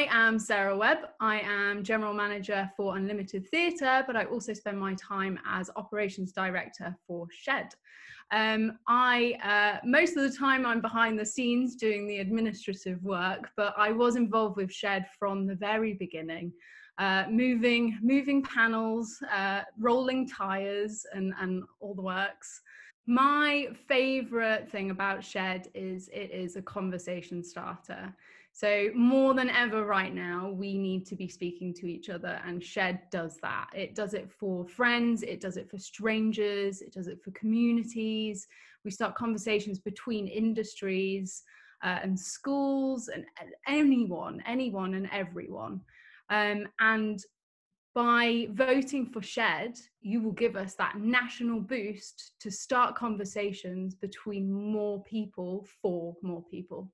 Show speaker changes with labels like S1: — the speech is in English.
S1: I am Sarah Webb. I am General Manager for Unlimited Theatre, but I also spend my time as Operations Director for Shed. Um, I uh, most of the time I'm behind the scenes doing the administrative work, but I was involved with Shed from the very beginning, uh, moving moving panels, uh, rolling tires, and and all the works. My favorite thing about Shed is it is a conversation starter. So, more than ever right now, we need to be speaking to each other, and Shed does that. It does it for friends, it does it for strangers, it does it for communities. We start conversations between industries uh, and schools and, anyone, anyone and everyone. Um, and by voting for Shed, you will give us that national boost to start conversations between more people for more people.